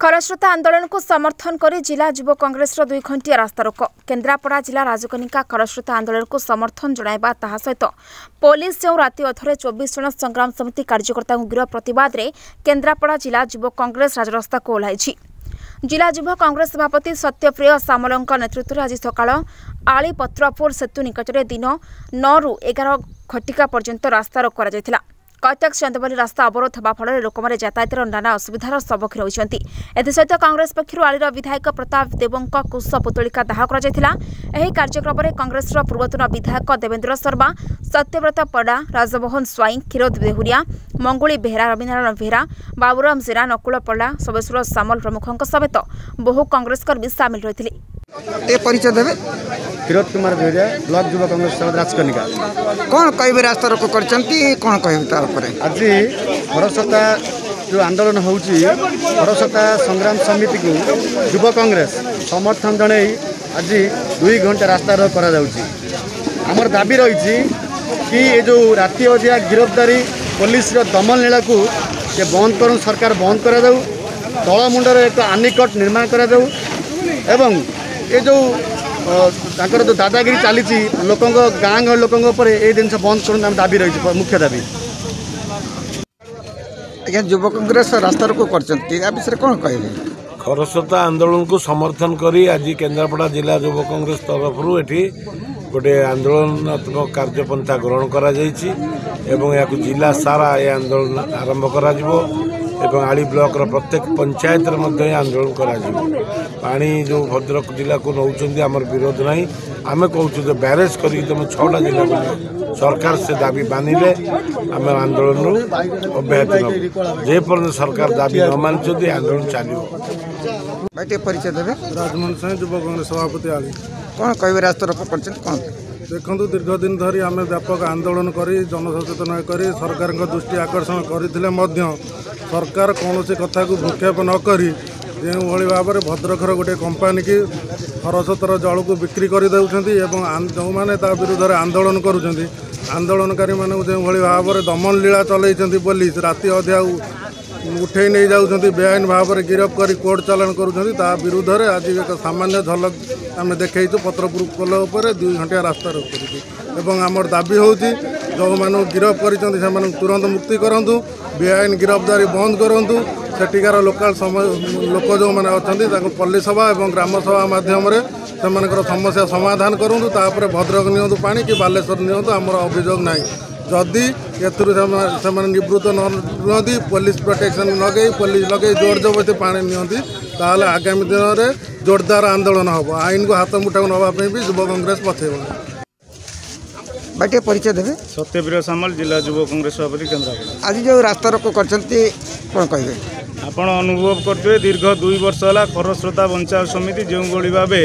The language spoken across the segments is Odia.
ଖରସ୍ରୋତା ଆନ୍ଦୋଳନକୁ ସମର୍ଥନ କରି ଜିଲ୍ଲା ଯୁବ କଂଗ୍ରେସର ଦୁଇ ଘଣ୍ଟିଆ ରାସ୍ତାରୋକ କେନ୍ଦ୍ରାପଡ଼ା ଜିଲ୍ଲା ରାଜକନିକା ଖରସ୍ରୋତା ଆନ୍ଦୋଳନକୁ ସମର୍ଥନ ଜଣାଇବା ତାହା ସହିତ ପୋଲିସ ଯେଉଁ ରାତି ଅଧରେ ଚବିଶ ଜଣ ସଂଗ୍ରାମ ସମିତି କାର୍ଯ୍ୟକର୍ତ୍ତାଙ୍କୁ ଗିରଫ ପ୍ରତିବାଦରେ କେନ୍ଦ୍ରାପଡ଼ା ଜିଲ୍ଲା ଯୁବ କଂଗ୍ରେସ ରାଜରାସ୍ତାକୁ ଓହ୍ଲାଇଛି ଜିଲ୍ଲା ଯୁବ କଂଗ୍ରେସ ସଭାପତି ସତ୍ୟପ୍ରିୟ ସାମଲଙ୍କ ନେତୃତ୍ୱରେ ଆଜି ସକାଳ ଆଳିପତ୍ରପୁର ସେତୁ ନିକଟରେ ଦିନ ନଅରୁ ଏଗାର ଘଟିକା ପର୍ଯ୍ୟନ୍ତ ରାସ୍ତାରୋକ କରାଯାଇଥିଲା କଟକ ଚନ୍ଦବଲି ରାସ୍ତା ଅବରୋଧ ହେବା ଫଳରେ ଲୋକମାନେ ଯାତାୟାତର ନାନା ଅସୁବିଧାର ସମ୍ମୁଖୀନ ହୋଇଛନ୍ତି। ଏଥିସହିତ କଂଗ୍ରେସ ପକ୍ଷରୁ ଆଳିର ବିଧାୟକ ପ୍ରତାପ ଦେବଙ୍କ କୁଶ ପୁତଳିକା ଦାହ କରାଯାଇଥିଲା। ଏହି କାର୍ଯ୍ୟକ୍ରମରେ କଂଗ୍ରେସର ପୂର୍ବତନ ବିଧାୟକ ଦେବେନ୍ଦ୍ର ଶର୍ମା ସତ୍ୟବ୍ରତ ପଡ଼ା ରାଜମୋହନ ସ୍ୱାଇଁ କ୍ଷୀରୋଦ ଦେହୁରିଆ ମଙ୍ଗୁଳି ବେହେରା ରବୀନ୍ଦ୍ରନାରାୟଣ ବେହେରା ବାବୁରାମ ଜେରା ନକୁଳ ପଡ଼ା ସବେଶ୍ୱର ସାମଲ ପ୍ରମୁଖଙ୍କ ସମେତ ବହୁ କଂଗ୍ରେସ କର୍ମୀ ସାମିଲ ରହିଥିଲେ। ଟିକେ ପରିଚୟ ଦେବେ କ୍ଷୀରୋଦ କୁମାର ବେହେରା ବ୍ଲକ ଯୁବ କଂଗ୍ରେସ ସଭାପତି ରାଜକନିକା କ'ଣ କହିବେ ରାସ୍ତା ରୋକ କରିଛନ୍ତି କ'ଣ କହିବେ ତା ଉପରେ ଆଜି ହରସତା ଯେଉଁ ଆନ୍ଦୋଳନ ହେଉଛି ହରସତା ସଂଗ୍ରାମ ସମିତିକୁ ଯୁବ କଂଗ୍ରେସ ସମର୍ଥନ ଜଣାଇ ଆଜି ଦୁଇ ଘଣ୍ଟା ରାସ୍ତାରୋକ କରାଯାଉଛି ଆମର ଦାବି ରହିଛି କି ଏ ଯେଉଁ ରାତି ଅଧିଆ ଗିରଫଦାରୀ ପୋଲିସର ଦମନ ଲୀଳାକୁ ସେ ବନ୍ଦ କରୁ ସରକାର ବନ୍ଦ କରାଯାଉ ତଳ ମୁଣ୍ଡରେ ଏକ ଆନିକଟ ନିର୍ମାଣ କରାଯାଉ ଏବଂ ଏ ଯେଉଁ ତାଙ୍କର ଯେଉଁ ଦାଦାଗିରି ଚାଲିଛି ଲୋକଙ୍କ ଗାଁ ଗହଳି ଲୋକଙ୍କ ଉପରେ ଏଇ ଜିନିଷ ବନ୍ଦ କରନ୍ତୁ ଆମ ଦାବି ରହିଛି ମୁଖ୍ୟ ଦାବି। ଆଜ୍ଞା ଯୁବ କଂଗ୍ରେସ ରାସ୍ତା ରୋକ କରିଛନ୍ତି ୟା ବିଷୟରେ କ'ଣ କହିବେ? ଖରସ୍ରୋତା ଆନ୍ଦୋଳନକୁ ସମର୍ଥନ କରି ଆଜି କେନ୍ଦ୍ରାପଡ଼ା ଜିଲ୍ଲା ଯୁବ କଂଗ୍ରେସ ତରଫରୁ ଏଠି ଗୋଟିଏ ଆନ୍ଦୋଳନାତ୍ମକ କାର୍ଯ୍ୟପନ୍ଥା ଗ୍ରହଣ କରାଯାଇଛି ଏବଂ ଏହାକୁ ଜିଲ୍ଲା ସାରା ଏ ଆନ୍ଦୋଳନ ଆରମ୍ଭ କରାଯିବ। ଏବଂ ଆଳି ବ୍ଲକର ପ୍ରତ୍ୟେକ ପଞ୍ଚାୟତରେ ମଧ୍ୟ ଏ ଆନ୍ଦୋଳନ କରାଯିବ ପାଣି ଯେଉଁ ଭଦ୍ରକ ଜିଲ୍ଲାକୁ ନେଉଛନ୍ତି ଆମର ବିରୋଧ ନାହିଁ ଆମେ କହୁଛୁ ଯେ ବ୍ୟାରେଜ୍ କରିକି ତୁମେ ଛଅଟା ଜିଲ୍ଲାକୁ ନିଅ। ସରକାର ସେ ଦାବି ମାନିଲେ ଆମେ ଆନ୍ଦୋଳନରୁ ଅବ୍ୟାହତି ନେବୁ ଯେପର୍ଯ୍ୟନ୍ତ ସରକାର ଦାବି ନ ମାନିଛନ୍ତି ଏ ଆନ୍ଦୋଳନ ଚାଲିବ ଭାଇ ଟିକେ ପରିଚୟ ଦେବେ। ରାଜମୋହନ ସ୍ୱାଇଁ ଯୁବ କଂଗ୍ରେସ ସଭାପତି ଆଳି କ'ଣ କହିବେ ରାସ୍ତା ରୋକ କରିଛନ୍ତି କ'ଣ? ଦେଖନ୍ତୁ ଦୀର୍ଘ ଦିନ ଧରି ଆମେ ବ୍ୟାପକ ଆନ୍ଦୋଳନ କରି ଜନସଚେତନ କରି ସରକାରଙ୍କ ଦୃଷ୍ଟି ଆକର୍ଷଣ କରିଥିଲେ ମଧ୍ୟ ସରକାର କୌଣସି କଥାକୁ ଭୂକ୍ଷେପ ନ କରି ଯେଉଁଭଳି ଭାବରେ ଭଦ୍ରକର ଗୋଟିଏ କମ୍ପାନୀକି ଖରସ୍ରୋତାର ଜଳକୁ ବିକ୍ରି କରିଦେଉଛନ୍ତି ଏବଂ ଯେଉଁମାନେ ତା ବିରୁଦ୍ଧରେ ଆନ୍ଦୋଳନ କରୁଛନ୍ତି ଆନ୍ଦୋଳନକାରୀମାନଙ୍କୁ ଯେଉଁଭଳି ଭାବରେ ଦମନ ଲୀଳା ଚଲେଇଛନ୍ତି ପୋଲିସ ରାତି ଅଧିଆ ଉଠେଇ ନେଇ ଯାଉଛନ୍ତି ବେଆଇନ ଭାବରେ ଗିରଫ କରି କୋର୍ଟ ଚାଲାଣ କରୁଛନ୍ତି ତା ବିରୁଦ୍ଧରେ ଆଜି ଏକ ସାମାନ୍ୟ ଝଲକ ଆମେ ଦେଖେଇଛୁ ପତ୍ରପୁର ପୋଲ ଉପରେ ଦୁଇ ଘଣ୍ଟିଆ ରାସ୍ତା କରିଛୁ ଏବଂ ଆମର ଦାବି ହେଉଛି ଯେଉଁମାନଙ୍କୁ ଗିରଫ କରିଛନ୍ତି ସେମାନଙ୍କୁ ତୁରନ୍ତ ମୁକ୍ତି କରନ୍ତୁ ବେଆଇନ ଗିରଫଦାରୀ ବନ୍ଦ କରନ୍ତୁ। ସେଠିକାର ଲୋକାଲ ଲୋକ ଯେଉଁମାନେ ଅଛନ୍ତି ତାଙ୍କୁ ପଲ୍ଲୀ ସଭା ଏବଂ ଗ୍ରାମ ସଭା ମାଧ୍ୟମରେ ସେମାନଙ୍କର ସମସ୍ୟା ସମାଧାନ କରନ୍ତୁ ତାପରେ ଭଦ୍ରକ ନିଅନ୍ତୁ ପାଣି କି ବାଲେଶ୍ୱର ନିଅନ୍ତୁ ଆମର ଅଭିଯୋଗ ନାହିଁ। ଯଦି ଏଥିରୁ ସେମାନେ ନିବୃତ୍ତ ନ ରୁହନ୍ତି ପୋଲିସ ପ୍ରୋଟେକ୍ସନ୍ ଲଗେଇ ପୋଲିସ ଲଗେଇ ଜୋର ଜବରଦସ୍ତି ପାଣି ନିଅନ୍ତି ତାହେଲେ ଆଗାମୀ ଦିନରେ ଜୋରଦାର ଆନ୍ଦୋଳନ ହେବ। ଆଇନକୁ ହାତ ମୁଠାକୁ ନେବା ପାଇଁ ବି ଯୁବ କଂଗ୍ରେସ ପଛେଇବ। ଭାଇ ଟିକେ ପରିଚୟ ଦେବେ ସତ୍ୟପ୍ରିୟ ସାମଲ ଜିଲ୍ଲା ଯୁବ କଂଗ୍ରେସ ସଭାପତି କେନ୍ଦ୍ରାପଡ଼ା ଆଜି ଯେଉଁ ରାସ୍ତା ରୋକ କରିଛନ୍ତି କ'ଣ କହିବେ? ଆପଣ ଅନୁଭବ କରୁଥିବେ ଦୀର୍ଘ ଦୁଇ ବର୍ଷ ହେଲା ଖରସ୍ରୋତା ବଞ୍ଚାଅ ସମିତି ଯେଉଁଭଳି ଭାବେ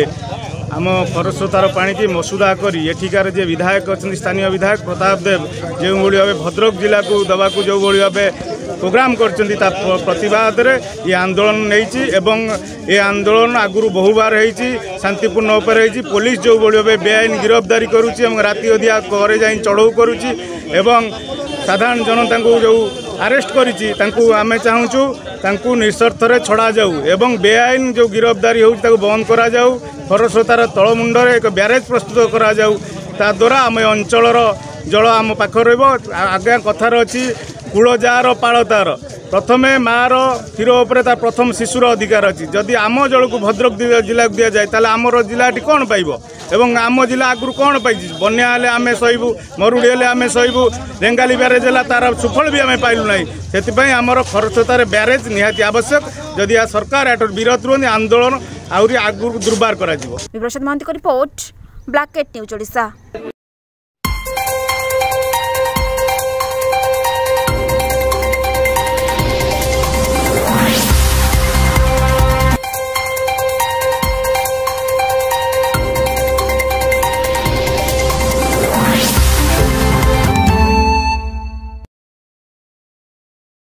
ଆମ ଖରସ୍ରୋତାର ପାଣିକି ମସୁଦା କରି ଏଠିକାର ଯେ ବିଧାୟକ ଅଛନ୍ତି ସ୍ଥାନୀୟ ବିଧାୟକ ପ୍ରତାପ ଦେବ ଯେଉଁଭଳି ଭାବେ ଭଦ୍ରକ ଜିଲ୍ଲାକୁ ଦେବାକୁ ଯେଉଁଭଳି ଭାବେ ପ୍ରୋଗ୍ରାମ କରିଛନ୍ତି ତା ପ୍ର- ପ୍ରତିବାଦରେ ଏ ଆନ୍ଦୋଳନ ନେଇଛି ଏବଂ ଏ ଆନ୍ଦୋଳନ ଆଗରୁ ବହୁବାର ହେଇଛି ଶାନ୍ତିପୂର୍ଣ୍ଣ ଉପରେ ହେଇଛି। ପୋଲିସ ଯେଉଁଭଳି ଭାବେ ବେଆଇନ ଗିରଫଦାରୀ କରୁଛି ଏବଂ ରାତି ଅଧିଆ ଘରେ ଯାଇ ଚଢ଼ଉ କରୁଛି ଏବଂ ସାଧାରଣ ଜନତାଙ୍କୁ ଯେଉଁ ଆରେଷ୍ଟ କରିଛି ତାଙ୍କୁ ଆମେ ଚାହୁଁଛୁ ତାଙ୍କୁ ନିଃସର୍ତ୍ଥରେ ଛଡ଼ାଯାଉ ଏବଂ ବେଆଇନ ଯେଉଁ ଗିରଫଦାରୀ ହେଉଛି ତାକୁ ବନ୍ଦ କରାଯାଉ ଖରସ୍ରୋତାର ତଳମୁଣ୍ଡରେ ଏକ ବ୍ୟାରେଜ୍ ପ୍ରସ୍ତୁତ କରାଯାଉ। ତାଦ୍ୱାରା ଆମ ଅଞ୍ଚଳର ଜଳ ଆମ ପାଖରେ ରହିବ। ଆଜ୍ଞା କଥାରେ ଅଛି କୂଳ ଯାହାର ପାଳ ତାର। ପ୍ରଥମେ ମାଆର କ୍ଷୀର ଉପରେ ତାର ପ୍ରଥମ ଶିଶୁର ଅଧିକାର ଅଛି। ଯଦି ଆମ ଜଳକୁ ଭଦ୍ରକ ଜିଲ୍ଲାକୁ ଦିଆଯାଏ ତାହେଲେ ଆମର ଜିଲ୍ଲାଟି କ'ଣ ପାଇବ? ଏବଂ ଆମ ଜିଲ୍ଲା ଆଗରୁ କ'ଣ ପାଇଛି? ବନ୍ୟା ହେଲେ ଆମେ ସହିବୁ ମରୁଡ଼ି ହେଲେ ଆମେ ସହିବୁ ରେଙ୍ଗାଲି ବ୍ୟାରେଜ୍ ହେଲା ତାର ସୁଫଳ ବି ଆମେ ପାଇଲୁ ନାହିଁ। ସେଥିପାଇଁ ଆମର ଖରସ୍ରୋତାରେ ବ୍ୟାରେଜ୍ ନିହାତି ଆବଶ୍ୟକ। ଯଦି ଏହା ସରକାର ଏଠାରୁ ବିରତ ରୁହନ୍ତି ଆନ୍ଦୋଳନ ଆହୁରି ଆଗକୁ ଦୁର୍ବାର କରାଯିବ। ରିପୋର୍ଟ ବ୍ଲାକେଟ୍ ନ୍ୟୁଜ୍ ଓଡ଼ିଶା।